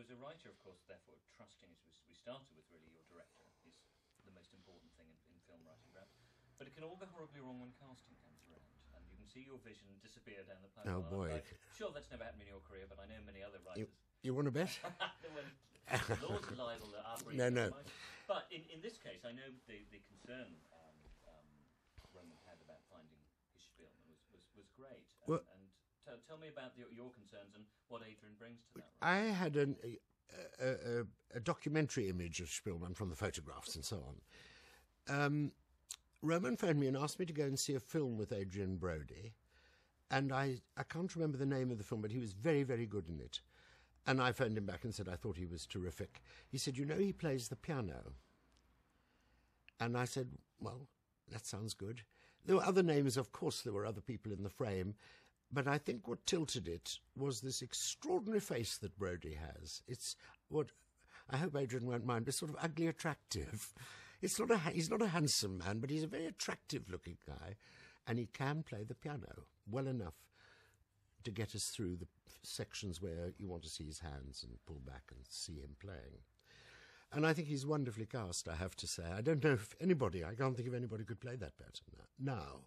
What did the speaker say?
as a writer, of course, therefore trusting, as we, started with, really your director is the most important thing in, in film writing, perhaps. But it can all go horribly wrong when casting comes around, and you can see your vision disappear down the pipe. Oh, boy. Like, sure, that's never happened in your career, but I know many other writers. You want to bet? laws are No, no. But in, in this case, I know the, the concern um, um, Roman had about finding his Szpilman was, was, was great. And, Well- tell, me about your, your concerns and what Adrien brings to that. I had an, a, a, a, a documentary image of Szpilman from the photographs and so on. Um, Roman phoned me and asked me to go and see a film with Adrien Brody. And I, I can't remember the name of the film, but he was very, very good in it. And I phoned him back and said I thought he was terrific. He said, You know, he plays the piano. And I said, Well, that sounds good. There were other names, of course, there were other people in the frame. But I think what tilted it was this extraordinary face that Brody has. It's what I hope Adrien won't mind, but sort of ugly attractive. It's not a, he's not a handsome man, but he's a very attractive looking guy, and he can play the piano well enough to get us through the sections where you want to see his hands and pull back and see him playing. And I think he's wonderfully cast, I have to say. I don't know if anybody, I can't think of anybody could play that better now.